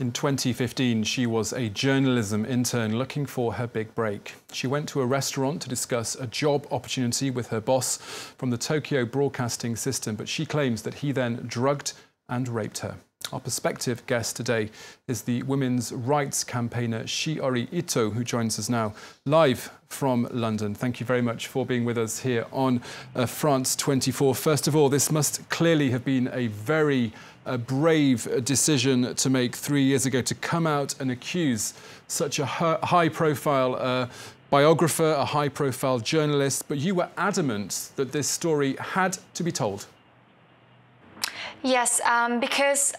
In 2015, she was a journalism intern looking for her big break. She went to a restaurant to discuss a job opportunity with her boss from the Tokyo Broadcasting System, but she claims that he then drugged and raped her. Our perspective guest today is the women's rights campaigner Shiori Ito, who joins us now live from London. Thank you very much for being with us here on uh, France 24. First of all, this must clearly have been a very a brave decision to make three years ago to come out and accuse such a high profile uh, biographer, a high profile journalist, but you were adamant that this story had to be told. Yes, um, because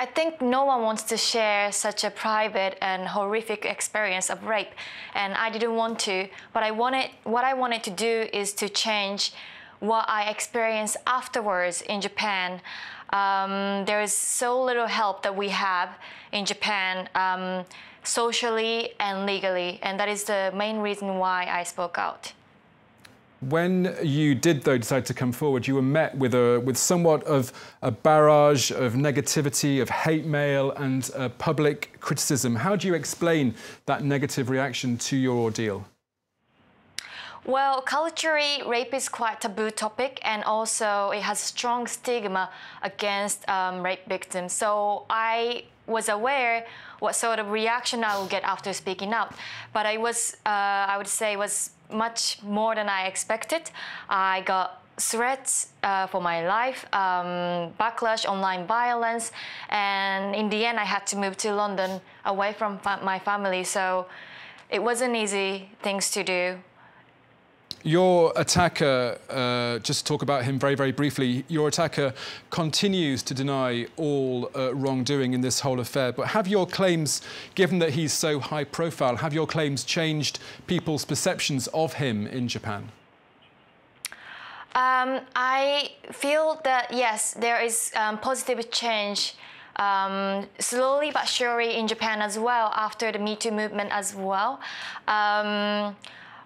I think no one wants to share such a private and horrific experience of rape, and I didn't want to. But I wanted, what I wanted to do is to change what I experienced afterwards in Japan. Um, there is so little help that we have in Japan um, socially and legally, and that is the main reason why I spoke out. When you did, though, decide to come forward, you were met with, a, with somewhat of a barrage of negativity, of hate mail, and uh, public criticism. How do you explain that negative reaction to your ordeal? Well, culturally, rape is quite a taboo topic, and also it has strong stigma against um, rape victims. So I was aware what sort of reaction I would get after speaking out, but I was, uh, I would say, was much more than I expected. I got threats uh, for my life, um, backlash, online violence, and in the end, I had to move to London away from fa my family. So it wasn't easy things to do. Your attacker, uh, just talk about him very, very briefly, your attacker continues to deny all uh, wrongdoing in this whole affair. But have your claims, given that he's so high profile, have your claims changed people's perceptions of him in Japan? Um, I feel that, yes, there is um, positive change um, slowly but surely in Japan as well after the Me Too movement as well.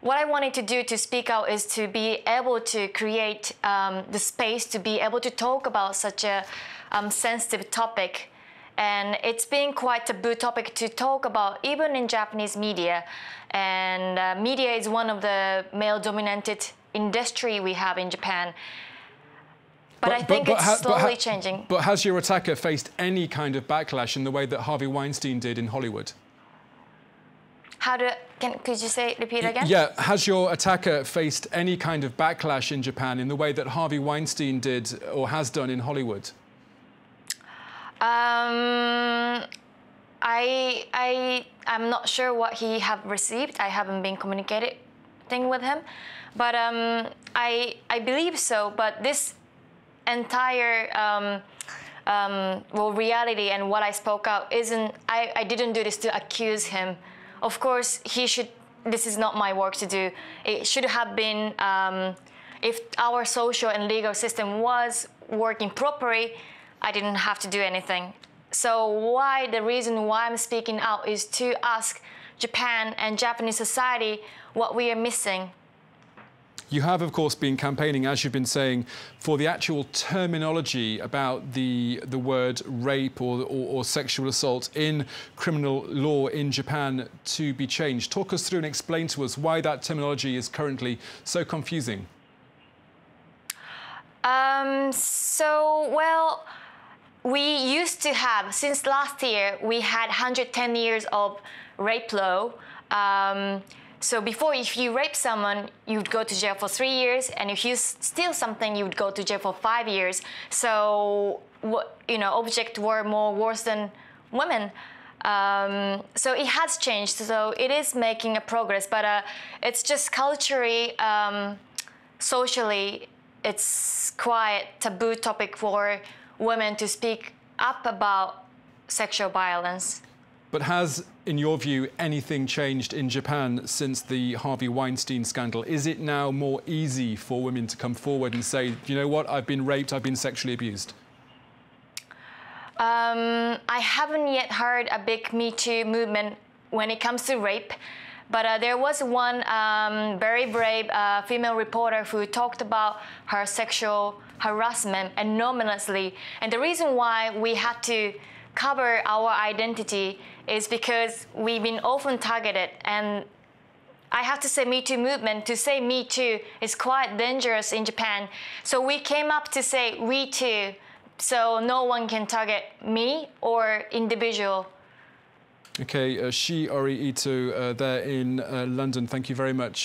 What I wanted to do to speak out is to be able to create um, the space to be able to talk about such a um, sensitive topic. And it's been quite a taboo topic to talk about, even in Japanese media. And uh, media is one of the male-dominated industry we have in Japan. But, but I think but, but it's slowly changing. But has your attacker faced any kind of backlash in the way that Harvey Weinstein did in Hollywood? How do, can, could you say, repeat again? Yeah, has your attacker faced any kind of backlash in Japan in the way that Harvey Weinstein did or has done in Hollywood? Um, I, I, I'm not sure what he have received. I haven't been communicating with him, but um, I, I believe so. But this entire um, um, well reality and what I spoke out isn't. I, I didn't do this to accuse him of course, he should, this is not my work to do. It should have been, um, if our social and legal system was working properly, I didn't have to do anything. So why, the reason why I'm speaking out is to ask Japan and Japanese society what we are missing you have, of course, been campaigning, as you've been saying, for the actual terminology about the, the word rape or, or, or sexual assault in criminal law in Japan to be changed. Talk us through and explain to us why that terminology is currently so confusing. Um, so, well, we used to have, since last year, we had 110 years of rape law. Um, so before, if you rape someone, you'd go to jail for three years, and if you steal something, you would go to jail for five years. So, you know, objects were more worse than women. Um, so it has changed. So it is making a progress, but uh, it's just culturally, um, socially, it's quite taboo topic for women to speak up about sexual violence. But has, in your view, anything changed in Japan since the Harvey Weinstein scandal? Is it now more easy for women to come forward and say, you know what, I've been raped, I've been sexually abused? Um, I haven't yet heard a big Me Too movement when it comes to rape. But uh, there was one um, very brave uh, female reporter who talked about her sexual harassment anonymously. And the reason why we had to cover our identity is because we've been often targeted and I have to say Me Too movement, to say Me Too is quite dangerous in Japan. So we came up to say We Too, so no one can target me or individual. Okay, uh, Shiori Ito uh, there in uh, London, thank you very much.